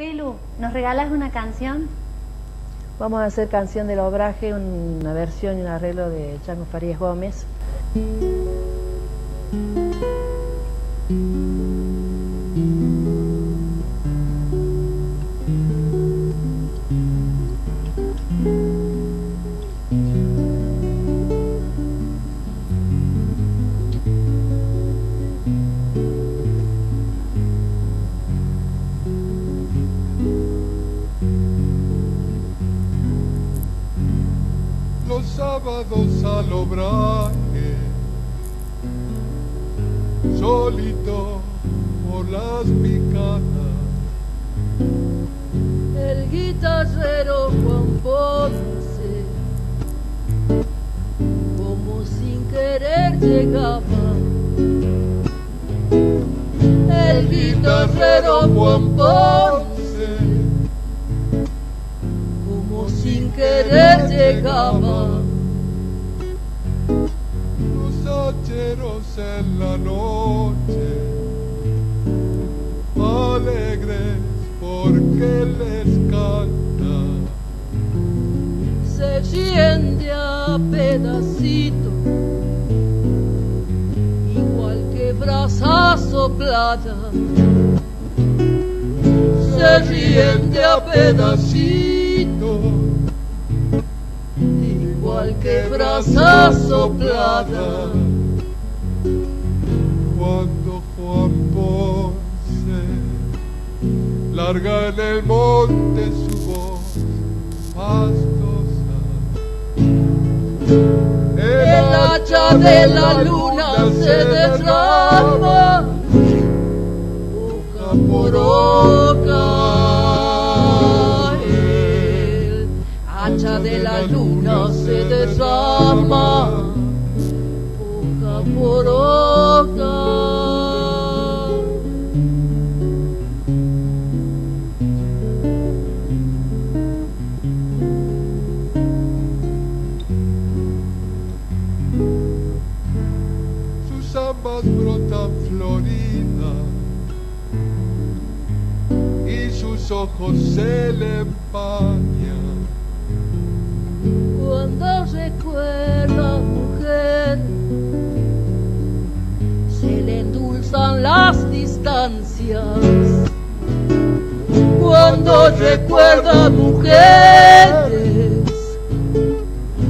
Pelu, ¿nos regalas una canción? Vamos a hacer canción del obraje, una versión y un arreglo de Chango Farías Gómez. Los sábados al obraje, solito por las picadas. El guitarrero Juan Ponce, como sin querer llegaba. El guitarrero Juan Ponce, como sin querer llegaba. Les canta. se ríen de a pedacito, igual que brasa soplada. Se ríen de a pedacito, igual que brasa soplada. Cuando Juan larga en el monte su voz pastosa. El hacha de la luna se derrama, hoja por hoja. El hacha de la luna se derrama, hoja por hoja. Ambas brotan floridas y sus ojos se le empañan. Cuando recuerda mujer, se le endulzan las distancias. Cuando recuerda mujeres,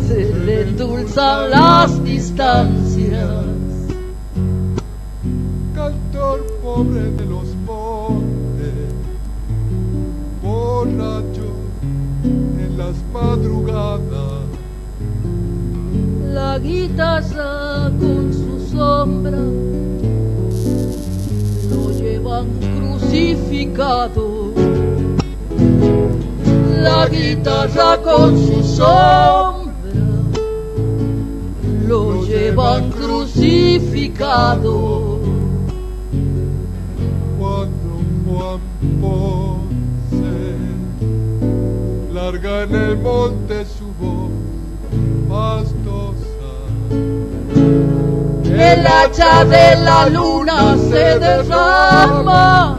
se le endulzan las distancias. Pobre de los montes, borracho en las madrugadas. La guitarra con su sombra lo llevan crucificado. La guitarra con su sombra lo llevan crucificado. Larga en el monte su voz pastosa. El hacha de la luna se derrama,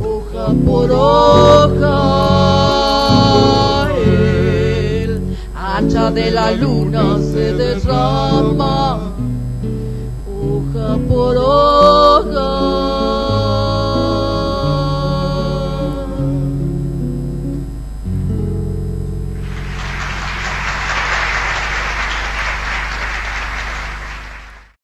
hoja por hoja. El hacha de la luna se derrama.